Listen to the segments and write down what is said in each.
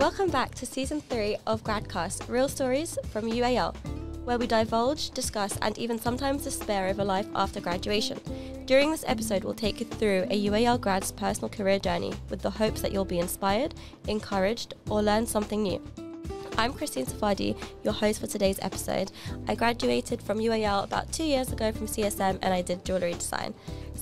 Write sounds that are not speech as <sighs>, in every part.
Welcome back to season three of Gradcast Real Stories from UAL, where we divulge, discuss, and even sometimes despair over life after graduation. During this episode, we'll take you through a UAL grad's personal career journey with the hopes that you'll be inspired, encouraged, or learn something new. I'm Christine Safadi, your host for today's episode. I graduated from UAL about two years ago from CSM and I did jewellery design.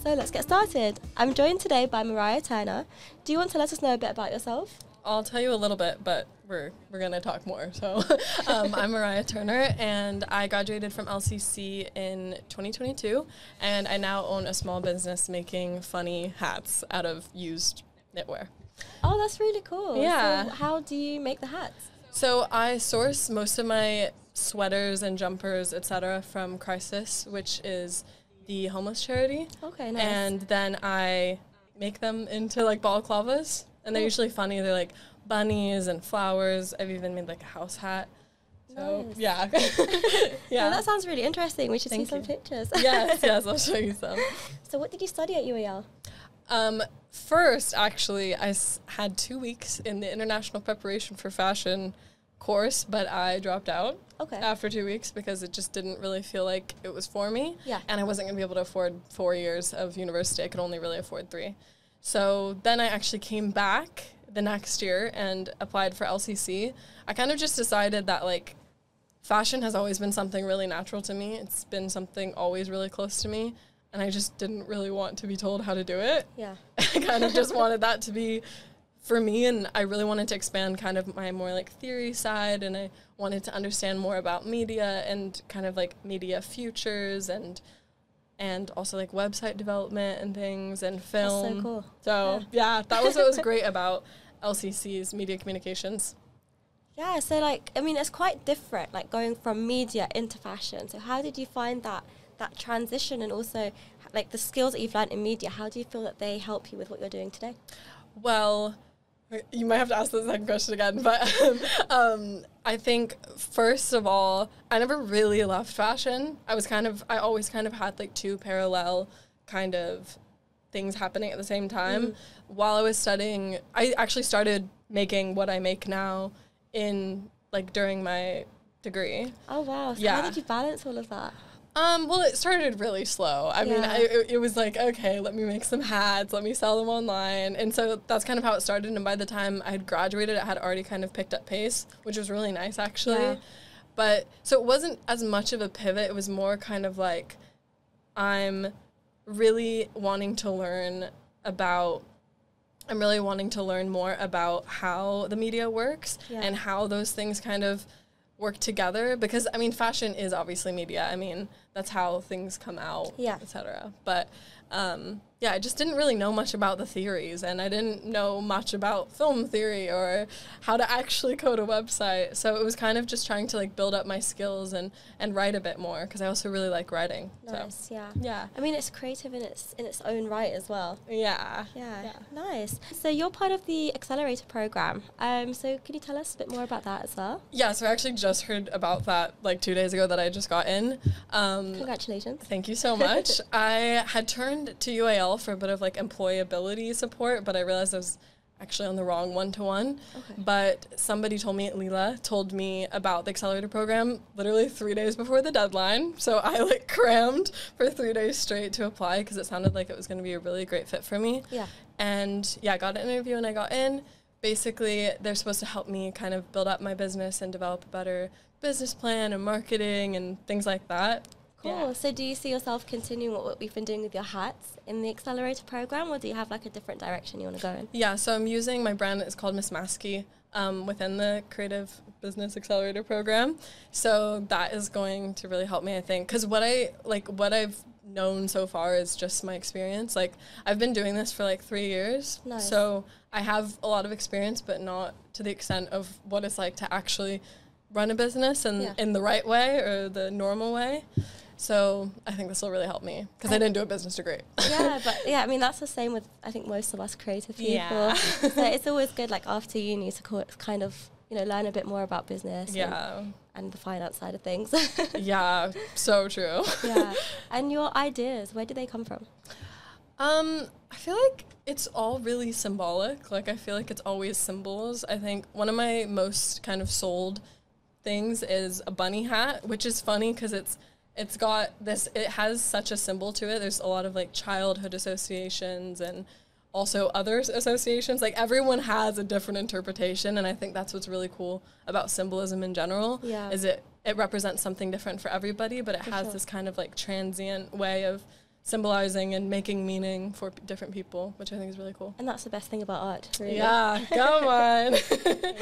So let's get started. I'm joined today by Mariah Turner. Do you want to let us know a bit about yourself? I'll tell you a little bit, but we're we're gonna talk more. So, <laughs> um, I'm Mariah Turner, and I graduated from LCC in 2022, and I now own a small business making funny hats out of used knitwear. Oh, that's really cool. Yeah. So how do you make the hats? So I source most of my sweaters and jumpers, etc., from Crisis, which is the homeless charity. Okay, nice. And then I make them into like balaclavas, and they're usually funny. They're like bunnies and flowers. I've even made like a house hat. So Nice. yeah, <laughs> <laughs> yeah. yeah. that sounds really interesting. We should Thank see some you. pictures. <laughs> yes, yes, I'll show you some. So what did you study at UAL? Um, first, actually, I s- had two weeks in the international preparation for fashion course, but I dropped out Okay. after two weeks because it just didn't really feel like it was for me. Yeah. And I wasn't going to be able to afford four years of university. I could only really afford three. So then I actually came back the next year and applied for LCC. I kind of just decided that, like, fashion has always been something really natural to me. It's been something always really close to me. And I just didn't really want to be told how to do it. Yeah. <laughs> I kind of just wanted that to be for me and I really wanted to expand kind of my more like theory side and I wanted to understand more about media and kind of like media futures and and also like website development and things and film. so cool. So yeah, that was what was great <laughs> about LCC's media communications. Yeah, so like I mean it's quite different, like going from media into fashion. So how did you find that that transition and also like the skills that you've learned in media, how do you feel that they help you with what you're doing today? Well, you might have to ask the second question again, <laughs> but um, I think first of all, I never really loved fashion. I was kind of, I always kind of had like two parallel kind of things happening at the same time. While I was studying, I actually started making what I make now in like during my degree. Oh wow. So Yeah. how did you balance all of that? Um, well, it started really slow. I mean, I, it, it was like, okay, let me make some hats, let me sell them online. And so that's kind of how it started. And by the time I had graduated, it had already kind of picked up pace, which was really nice actually. Yeah. But so it wasn't as much of a pivot, it was more kind of like I'm really wanting to learn about I'm really wanting to learn more about how the media works Yeah. and how those things kind of work together because I mean fashion is obviously media. I mean, that's how things come out, Yeah. etc. But um, yeah, I just didn't really know much about the theories and I didn't know much about film theory or how to actually code a website. So it was kind of just trying to like build up my skills and and write a bit more because I also really like writing. Nice, So yeah. yeah. I mean it's creative in its in its own right as well. Yeah. Yeah, nice. So you're part of the accelerator program. Um, so could you tell us a bit more about that as well? Yeah, so I actually just heard about that like two days ago that I just got in. Um, Congratulations. Thank you so much. <laughs> I had turned to UAL for a bit of like employability support, but I realized I was actually on the wrong one to one. But somebody told me, Leela told me about the accelerator program literally three days before the deadline. So I like crammed for three days straight to apply because it sounded like it was going to be a really great fit for me. Yeah. And yeah, I got an interview and I got in. Basically, they're supposed to help me kind of build up my business and develop a better business plan and marketing and things like that. Cool. Yeah. So do you see yourself continuing what, we've been doing with your hats in the accelerator program or do you have like a different direction you want to go in? Yeah, so I'm using my brand is called Miss Maskey um, within the Creative Business Accelerator program. So that is going to really help me, I think, because what I like, what I've known so far is just my experience. Like I've been doing this for like three years, Nice. so I have a lot of experience, but not to the extent of what it's like to actually run a business and Yeah. in the right way or the normal way. So I think this will really help me because I didn't do a business degree. yeah, <laughs> but yeah, I mean that's the same with I think most of us creative people. Yeah. so <laughs> it's always good like after uni to co- kind of you know learn a bit more about business. and- yeah. And, the finance side of things. <laughs> Yeah, so true. yeah. And your ideas, where do they come from? Um, I feel like it's all really symbolic. Like I feel like it's always symbols. I think one of my most kind of sold things is a bunny hat, which is funny because it's it's got this it has such a symbol to it. There's a lot of like childhood associations and also other associations. Like everyone has a different interpretation and I think that's what's really cool about symbolism in general. Yeah. Is it it represents something different for everybody, but it For has sure. this kind of like transient way of symbolizing and making meaning for p- different people, which I think is really cool. And that's the best thing about art, really. Yeah, come <laughs> on. <laughs>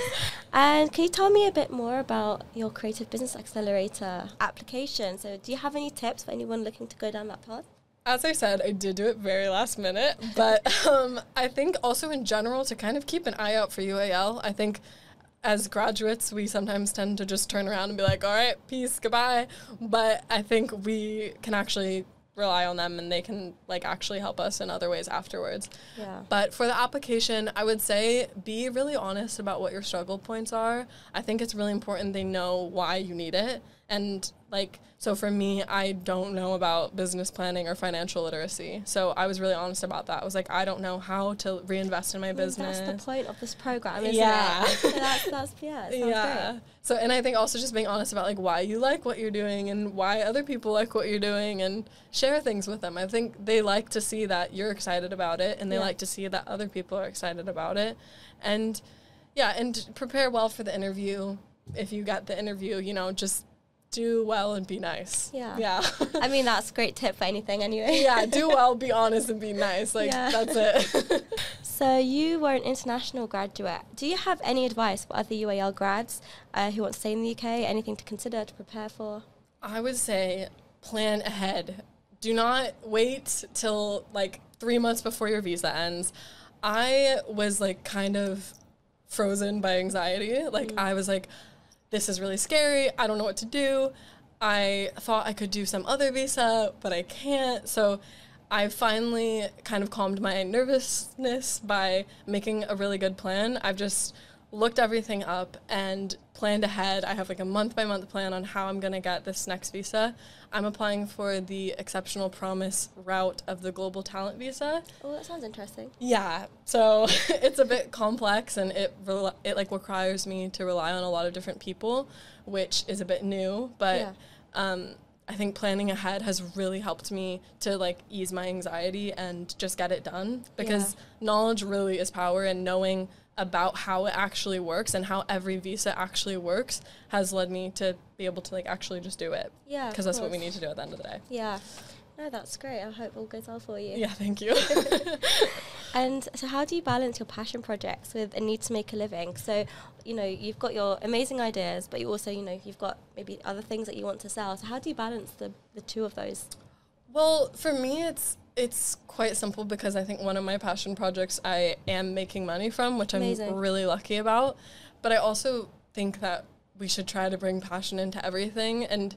And can you tell me a bit more about your Creative Business Accelerator application? So, do you have any tips for anyone looking to go down that path? As I said, I did do it very last minute, but <laughs> um, I think also in general to kind of keep an eye out for UAL. I think as graduates, we sometimes tend to just turn around and be like, all right, peace, goodbye. But I think we can actually rely on them and they can like actually help us in other ways afterwards. Yeah. But for the application, I would say be really honest about what your struggle points are. I think it's really important they know why you need it. And like, so for me, I don't know about business planning or financial literacy. So I was really honest about that. I was like, I don't know how to reinvest in my business. That's the point of this program, isn't Yeah. it? <laughs> so that's, that's, yeah, yeah. great. So, and I think also just being honest about like why you like what you're doing and why other people like what you're doing and share things with them. I think they like to see that you're excited about it and they Yeah. like to see that other people are excited about it. And yeah, and prepare well for the interview. If you get the interview, you know, just do well and be nice. Yeah. Yeah. <laughs> I mean, that's a great tip for anything anyway. yeah, do <laughs> well, be honest, and be nice. Like, Yeah. that's it. <laughs> So you were an international graduate. Do you have any advice for other UAL grads uh, who want to stay in the UK? Anything to consider to prepare for? I would say plan ahead. Do not wait till like three months before your visa ends. I was like kind of frozen by anxiety. Like I was like, this is really scary. I don't know what to do. I thought I could do some other visa, but I can't. So I finally kind of calmed my nervousness by making a really good plan. I've just looked everything up and planned ahead. I have like a month by month plan on how I'm going to get this next visa. I'm applying for the exceptional promise route of the global talent visa. Oh, that sounds interesting. Yeah, so <laughs> it's a bit complex and it rel- it like requires me to rely on a lot of different people, which is a bit new, but Yeah. um, I think planning ahead has really helped me to like ease my anxiety and just get it done because knowledge really is power and knowing about how it actually works and how every visa actually works has led me to be able to like actually just do it Yeah, because that's what we need to do at the end of the day. Yeah. No, that's great. I hope all goes well for you. Yeah, thank you. <laughs> <laughs> And so, how do you balance your passion projects with a need to make a living? So, you know, you've got your amazing ideas, but you also, you know, you've got maybe other things that you want to sell. So, how do you balance the, the two of those? Well, for me, it's it's quite simple because I think one of my passion projects I am making money from, which Amazing. I'm really lucky about. But I also think that we should try to bring passion into everything and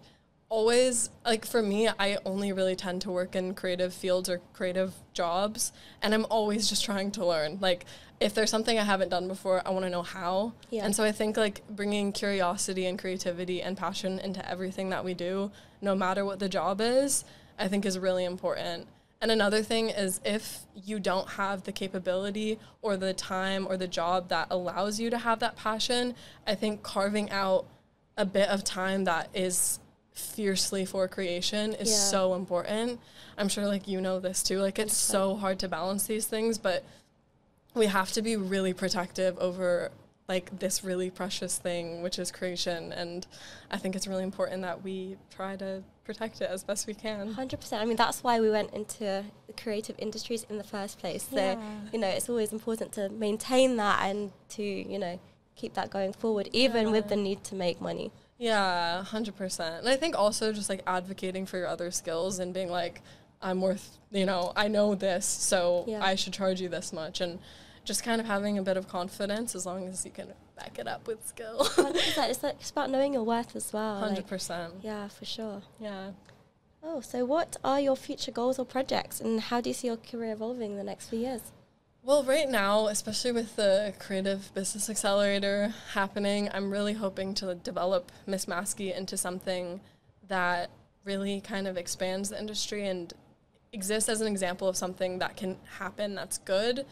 always like for me I only really tend to work in creative fields or creative jobs and I'm always just trying to learn like if there's something I haven't done before I want to know how Yeah. and so I think like bringing curiosity and creativity and passion into everything that we do no matter what the job is I think is really important and another thing is if you don't have the capability or the time or the job that allows you to have that passion, I think carving out a bit of time that is fiercely for creation is Yeah. so important. I'm sure like you know this too. Like it's so hard to balance these things, but we have to be really protective over like this really precious thing which is creation and I think it's really important that we try to protect it as best we can. 100%. I mean, that's why we went into the creative industries in the first place. So, Yeah. you know, it's always important to maintain that and to, you know, keep that going forward, even with the need to make money. Yeah, hundred percent. And I think also just like advocating for your other skills and being like, I'm worth, you know, I know this, so Yeah. I should charge you this much, and just kind of having a bit of confidence as long as you can back it up with skill. <laughs> 100%. It's, like, it's about knowing your worth as well. Hundred percent. yeah, for sure. Yeah. Oh, so what are your future goals or projects, and how do you see your career evolving in the next few years? Well, right now, especially with the Creative Business Accelerator happening, I'm really hoping to develop Miss Maskey into something that really kind of expands the industry and exists as an example of something that can happen that's good.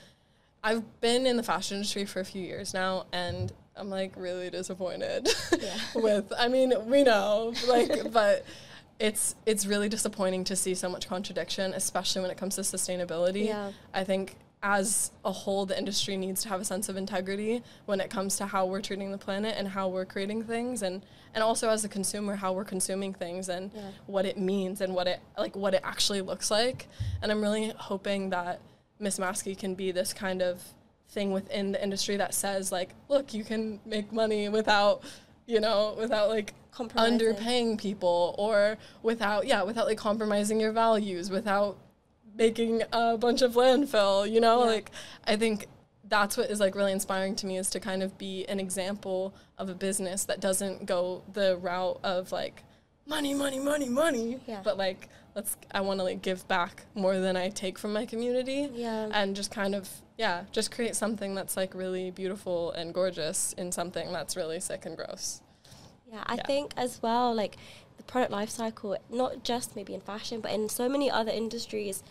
I've been in the fashion industry for a few years now and I'm like really disappointed Yeah. <laughs> with I mean, we know, like but it's it's really disappointing to see so much contradiction, especially when it comes to sustainability. Yeah. I think as a whole, the industry needs to have a sense of integrity when it comes to how we're treating the planet and how we're creating things, and and also as a consumer, how we're consuming things and Yeah. what it means and what it like what it actually looks like. And I'm really hoping that Miss Maskey can be this kind of thing within the industry that says like, look, you can make money without, you know, without like underpaying people or without yeah without like compromising your values without making a bunch of landfill you know Yeah. like i think that's what is like really inspiring to me is to kind of be an example of a business that doesn't go the route of like money money money money Yeah. but like let's i want to like give back more than i take from my community Yeah. and just kind of yeah just create something that's like really beautiful and gorgeous in something that's really sick and gross Yeah, I Yeah. think as well, like the product life cycle, not just maybe in fashion, but in so many other industries,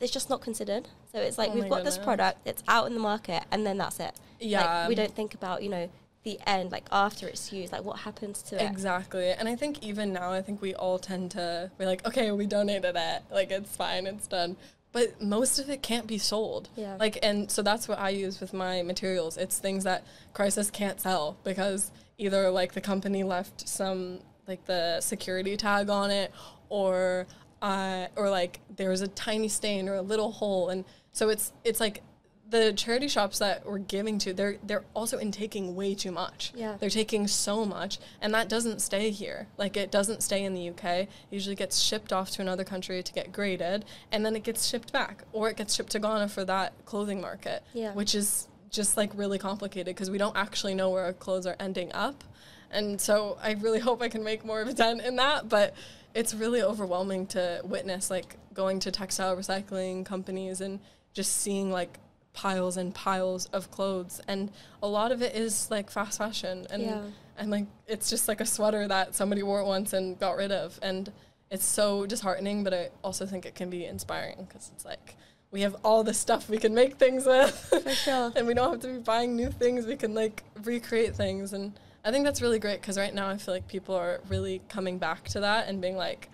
it's just not considered. So it's like Oh we've got this product, it's out in the market, and then that's it. yeah Like, we don't think about, you know, the end, like after it's used, like what happens to it. Exactly. And I think even now, I think we all tend to be like, okay, we donated it. Like, it's fine, it's done. But most of it can't be sold. Yeah. Like, and so that's what I use with my materials. It's things that Crisis can't sell because either like the company left some, like the security tag on it or, uh, or like there was a tiny stain or a little hole. And so it's, it's like, the charity shops that we're giving to, they're they're also intaking way too much. Yeah. They're taking so much, and that doesn't stay here. Like it doesn't stay in the UK. It usually gets shipped off to another country to get graded, and then it gets shipped back, or it gets shipped to Ghana for that clothing market. Yeah. Which is just like really complicated because we don't actually know where our clothes are ending up, and so I really <laughs> hope I can make more of a dent in that. But it's really overwhelming to witness, like going to textile recycling companies and just seeing like piles and piles of clothes and a lot of it is like fast fashion and Yeah. and like it's just like a sweater that somebody wore once and got rid of and it's so disheartening but i also think it can be inspiring because it's like we have all the stuff we can make things with <laughs> sure. and we don't have to be buying new things we can like recreate things and i think that's really great because right now i feel like people are really coming back to that and being like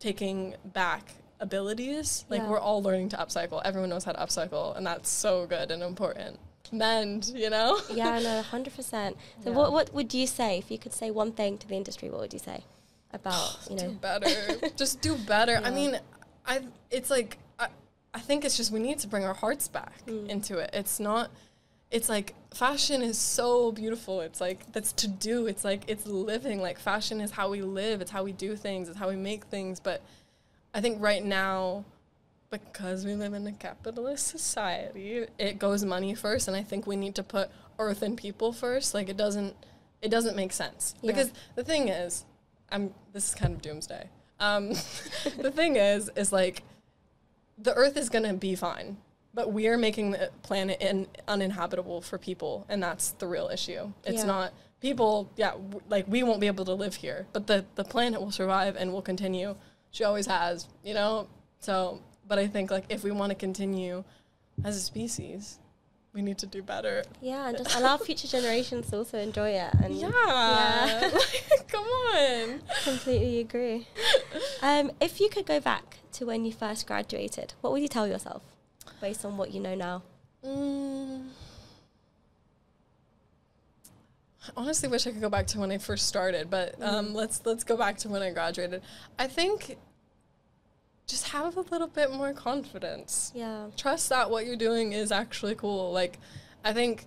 taking back abilities like Yeah. we're all learning to upcycle everyone knows how to upcycle and that's so good and important mend you know <laughs> yeah, no, hundred percent. So Yeah. what what would you say if you could say one thing to the industry? What would you say about <sighs> you know? do better. <laughs> just do better. I mean, I it's like I, I think it's just we need to bring our hearts back Mm. into it. It's not it's like fashion is so beautiful. It's like that's to do. It's like it's living. Like fashion is how we live. It's how we do things. It's how we make things. But I think right now because we live in a capitalist society, it goes money first and I think we need to put earth and people first. Like it doesn't it doesn't make sense. Yeah. Because the thing is, I'm this is kind of doomsday. Um, <laughs> the thing is, is like the Earth is gonna be fine, but we are making the planet in, uninhabitable for people, and that's the real issue. It's Yeah. not people. Yeah, w- like we won't be able to live here, but the the planet will survive and will continue. She always has, you know. So, but I think like if we want to continue as a species, we need to do better. Yeah, and just allow future generations to also enjoy it. And Yeah. yeah. <laughs> Come on. completely agree. Um, if you could go back to when you first graduated, what would you tell yourself based on what you know now? Mm. I honestly wish I could go back to when I first started, but um, Mm. let's let's go back to when I graduated. I think just have a little bit more confidence. Yeah. Trust that what you're doing is actually cool. Like, I think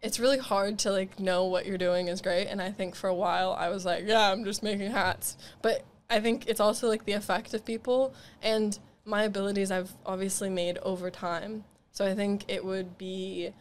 it's really hard to like know what you're doing is great, and I think for a while I was like, yeah, I'm just making hats, but I think it's also like the effect of people and my abilities I've obviously made over time. So I think it would be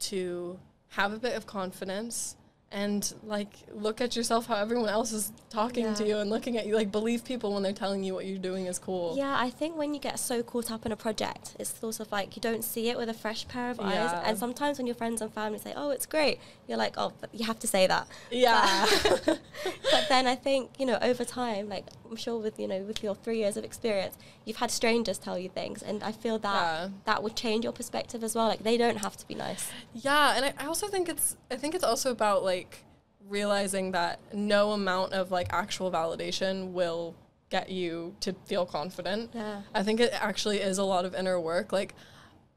to have a bit of confidence and like look at yourself how everyone else is talking to you and looking at you like believe people when they're telling you what you're doing is cool Yeah, I think when you get so caught up in a project, it's sort of like you don't see it with a fresh pair of eyes. Yeah. And sometimes when your friends and family say, "Oh, it's great," you're like, "Oh, but you have to say that." yeah But, <laughs> but then I think you know over time, like I'm sure with you know with your three years of experience, you've had strangers tell you things, and I feel that Yeah. that would change your perspective as well. Like they don't have to be nice. Yeah, and I, I also think it's I think it's also about like realizing that no amount of like actual validation will get you to feel confident. Yeah. I think it actually is a lot of inner work. Like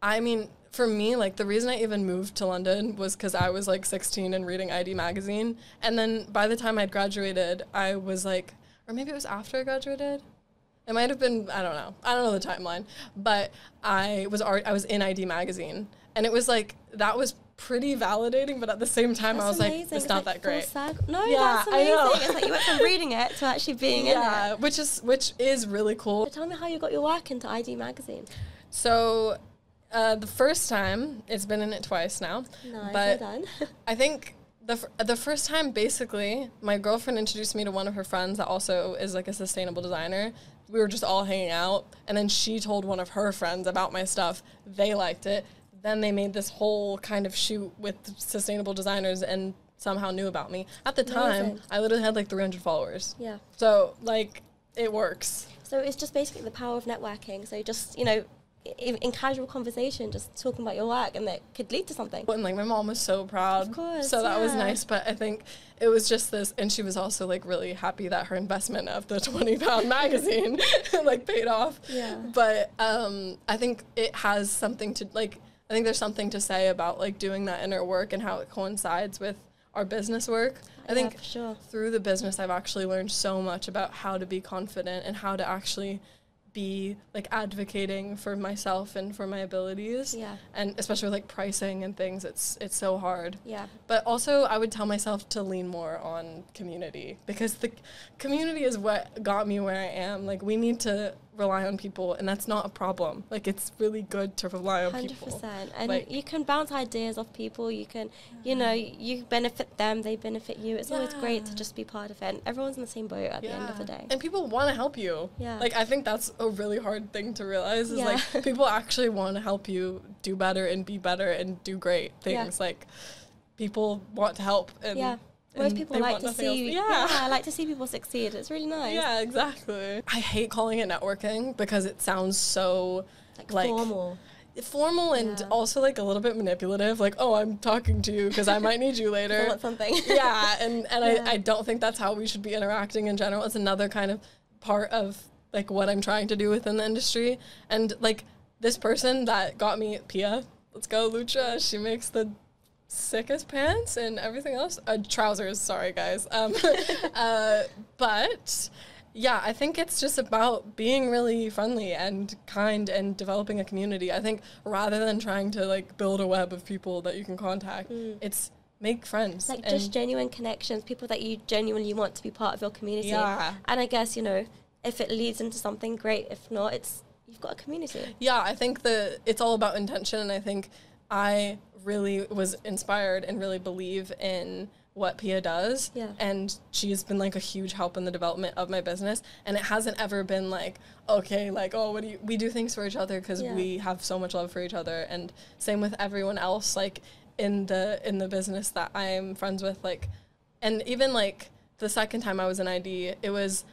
I mean, for me, like the reason I even moved to London was cuz I was like 16 and reading i-D magazine, and then by the time I'd graduated, I was like or maybe it was after I graduated. It might have been I don't know. I don't know the timeline, but I was art I was in i-D magazine and it was like that was pretty validating, but at the same time I That's was like amazing. it's not like that great. circle. No, Yeah, that's I amazing. know. It's like you went from <laughs> reading it to actually being in Yeah, it. which is which is really cool. But tell me how you got your work into i-D magazine. So uh, the first time it's been in it twice now, Nice, but well done. <laughs> I think the f- the first time basically my girlfriend introduced me to one of her friends that also is like a sustainable designer. We were just all hanging out and then she told one of her friends about my stuff. They liked it. Then they made this whole kind of shoot with sustainable designers and somehow knew about me. At the time, Amazing. I literally had like 300 followers. yeah. So like it works. So it's just basically the power of networking. So just you know, in, casual conversation, just talking about your work, and that could lead to something. And like my mom was so proud. Of course, So that was nice. But I think it was just this and she was also like really happy that her investment of the twenty pound <laughs> magazine <laughs> like paid off. Yeah. But um I think it has something to like I think there's something to say about like doing that inner work and how it coincides with our business work. I Yeah, think sure. through the business I've actually learned so much about how to be confident and how to actually be like advocating for myself and for my abilities Yeah. and especially with like pricing and things it's it's so hard Yeah. but also i would tell myself to lean more on community because the community is what got me where i am like we need to rely on people and that's not a problem like it's really good to rely on Hundred people percent, and Like- you can bounce ideas off people. You can, you know, you benefit them, they benefit you. It's always great to just be part of it. And everyone's in the same boat at the end of the day. and people want to help you Yeah. like i think that's a really hard thing to realize is Yeah. like <laughs> people actually want to help you do better and be better and do great Yeah. things like people want to help and yeah, most people like to see. yeah I like to see people succeed. It's really nice. Yeah, exactly. I hate calling it networking because it sounds so like, like formal. formal and Yeah. also like a little bit manipulative. Like, oh, I'm talking to you because I might need you later. want something. <laughs> yeah, and and Yeah. I, I don't think that's how we should be interacting in general. It's another kind of part of like what I'm trying to do within the industry. And like this person that got me Pia, let's go Lucha. She makes the sickest pants and everything else. Uh, trousers, sorry guys. Um, <laughs> uh, but yeah, I think it's just about being really friendly and kind and developing a community. I think rather than trying to like build a web of people that you can contact, it's make friends. Mm. like just genuine connections, people that you genuinely want to be part of your community. Yeah. And I guess you know, if it leads into something great, if not, it's you've got a community. Yeah, I think the it's all about intention, and I think I really was inspired and really believe in what Pia does. Yeah. And she's been like a huge help in the development of my business. And it hasn't ever been like, okay, like, oh, what do you, we do things for each other because Yeah. we have so much love for each other. And same with everyone else, like in the, in the business that I'm friends with, like, and even like the second time I was in i-D, it was,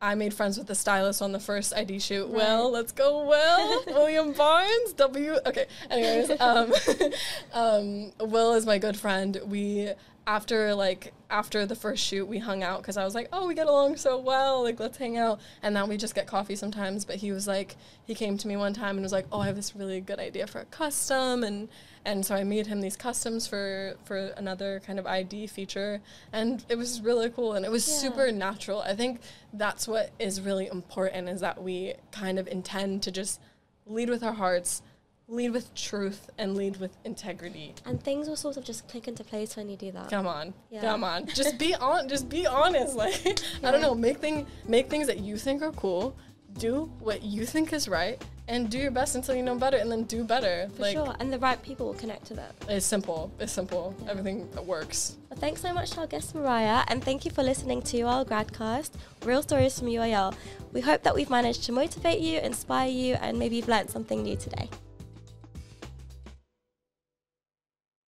I made friends with the stylist on the first i-D shoot. Well, let's go. Well, <laughs> William Barnes, W. Okay. Anyways, um, <laughs> um, Will is my good friend. We after like after the first shoot, we hung out because I was like, oh, we get along so well. Like, let's hang out. And now we just get coffee sometimes. But he was like, he came to me one time and was like, oh, I have this really good idea for a custom and. And so I made him these customs for for another kind of i-D feature, and it was really cool. And it was Yeah. super natural. I think that's what is really important is that we kind of intend to just lead with our hearts, lead with truth, and lead with integrity. And things will sort of just click into place when you do that. Come on, Yeah. come on, <laughs> just be on, just be honest. <laughs> Like I don't know, make thing make things that you think are cool. do what you think is right and do your best until you know better and then do better. For sure. And the right people will connect to that. It's simple. It's simple. Yeah. Everything works. Well, thanks so much to our guest, Mariah, and thank you for listening to our Gradcast, Real Stories from UAL. We hope that we've managed to motivate you, inspire you, and maybe you've learned something new today.